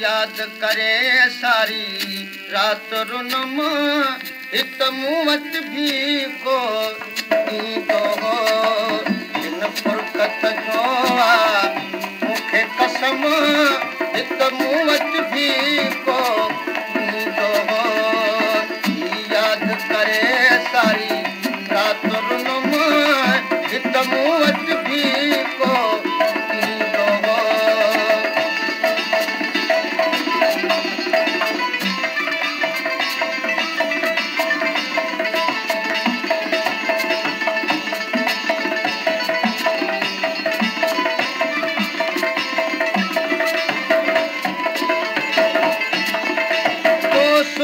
ياد ڪري ساري رات رنم هڪ مون وٽ به ڪو ايندو هو. هن فرڪت جو آهي مون کي قسم هڪ مون وٽ به ڪو ايندو هو. ياد ڪري ساري رات رنم هڪ مون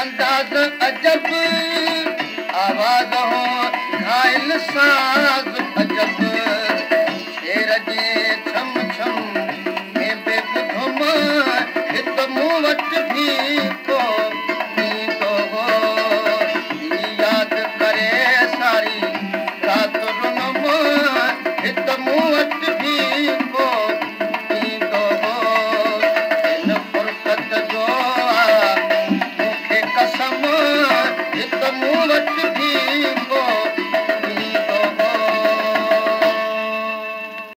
अंदाज़ अजब आवाज़ हो घायल साज़